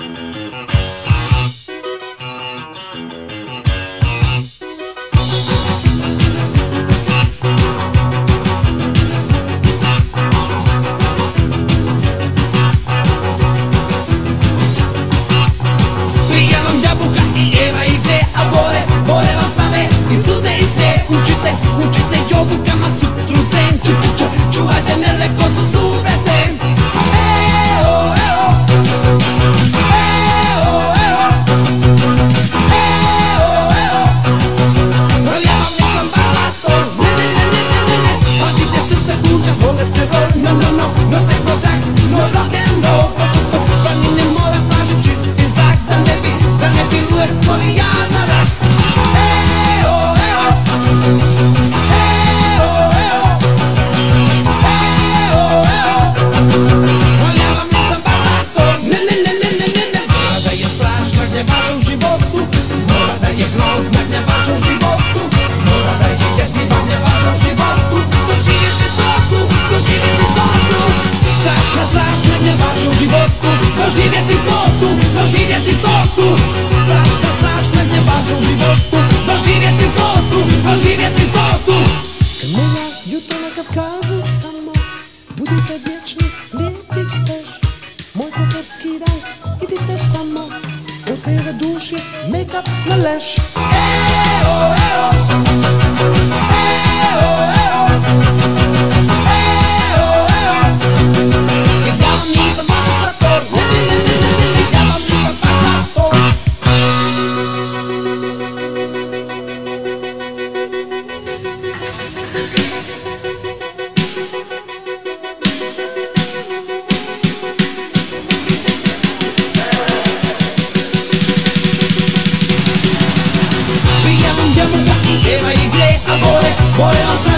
Música festival No, no, no, no sex, no drugs, no rock and roll Pa mi ne mora pažem čisti zrak Da ne bi, da ne bi uvek spoli ja za rak Eo, eo Eo, eo Eo, eo Voljava mi sam baš za to Ne, ne, ne, ne, ne, ne, ne Mada je strašna gdje važem životu Doživjeti stotu, doživjeti stotu Strašno, strašno je baš u životu Doživjeti stotu, doživjeti stotu Kad nema jutro na Kavkazu tamo Budite vječni, lijepi peš Moj kuhar skidaj, idite samo. Ote duše, make-up na leš Eo, eo, Boy,